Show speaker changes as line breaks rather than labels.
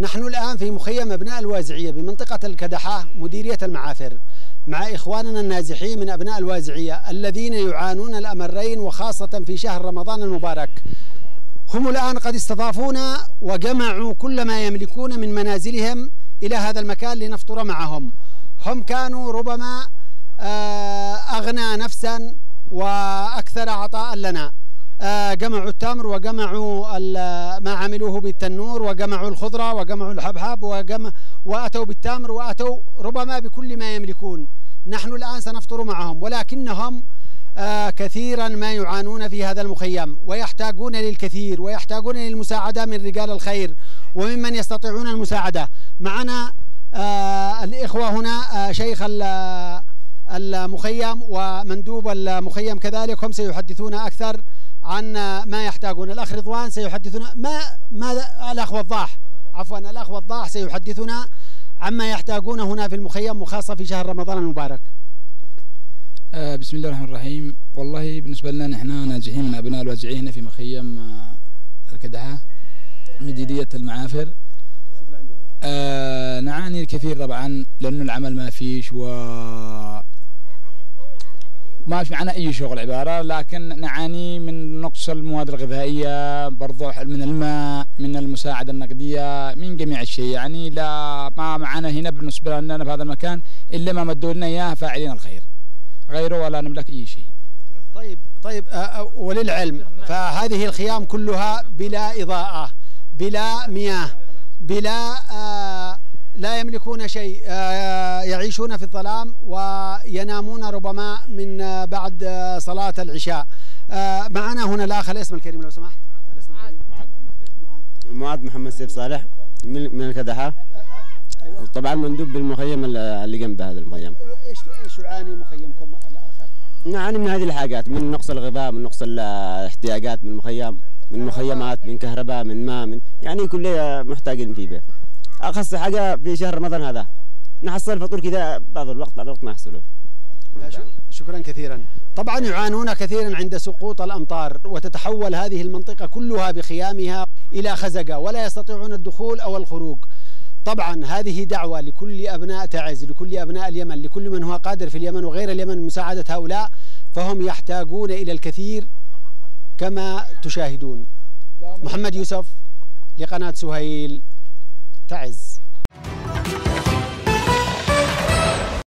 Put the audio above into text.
نحن الآن في مخيم أبناء الوازعية بمنطقة الكدحة مديرية المعافر. مع إخواننا النازحين من أبناء الوازعية الذين يعانون الأمرين وخاصة في شهر رمضان المبارك. هم الآن قد استضافونا وجمعوا كل ما يملكون من منازلهم إلى هذا المكان لنفطر معهم. هم كانوا ربما آه، أغنى نفسا وأكثر عطاء لنا. جمعوا التمر وجمعوا ما عملوه بالتنور وجمعوا الخضرة وجمعوا الحبحب وجمع وأتوا بالتمر وأتوا ربما بكل ما يملكون. نحن الآن سنفطر معهم ولكنهم آه، كثيرا ما يعانون في هذا المخيم ويحتاجون للكثير ويحتاجون للمساعدة من رجال الخير وممن يستطيعون المساعدة. معنا آه، الإخوة هنا آه، شيخ المخيم ومندوب المخيم كذلك هم سيحدثون أكثر. عن ما يحتاجون. الأخ رضوان سيحدثنا ما ما الأخ وضاح؟ عفوا الأخ وضاح سيحدثنا عما يحتاجون هنا في المخيم وخاصة في شهر رمضان المبارك.
آه بسم الله الرحمن الرحيم. والله بالنسبة لنا نحن ناجحين من أبناء الواجعين في مخيم آه الكدحة مديرية المعافر. آه نعاني الكثير طبعا لأنه العمل ما فيش و ما في معنا أي شغل عبارة لكن نعاني من نقص المواد الغذائية برضو من الماء من المساعدة النقدية من جميع الشيء. يعني لا ما معنا هنا بالنسبة لنا في هذا المكان إلا ما مدوا لنا إياه فاعلين الخير. غيره ولا نملك أي شيء.
طيب طيب وللعلم. فهذه الخيام كلها بلا إضاءة بلا مياه بلا لا يملكون شيء يعيشون في الظلام وينامون ربما من بعد صلاة العشاء. معنا هنا الأخ الاسم الكريم لو سمحت؟ الاسم الكريم؟
معاذ محمد سيف صالح. من الكدحة؟ طبعا مندوب بالمخيم اللي جنب هذا المخيم.
إيش إيش يعاني مخيمكم الأخر؟
نعاني من هذه الحاجات من نقص الغذاء من نقص الاحتياجات من المخيم من مخيمات من كهرباء من ماء من يعني كلها محتاجين فيه بيه. أخص حاجة في شهر رمضان هذا نحصل الفطور كذا بعض الوقت بعض الوقت ما يحصلوش.
شكرا كثيرا. طبعا يعانون كثيرا عند سقوط الأمطار وتتحول هذه المنطقة كلها بخيامها إلى خزقة ولا يستطيعون الدخول أو الخروج. طبعا هذه دعوة لكل أبناء تعز لكل أبناء اليمن لكل من هو قادر في اليمن وغير اليمن مساعدة هؤلاء فهم يحتاجون إلى الكثير كما تشاهدون. محمد يوسف لقناة سهيل تعز.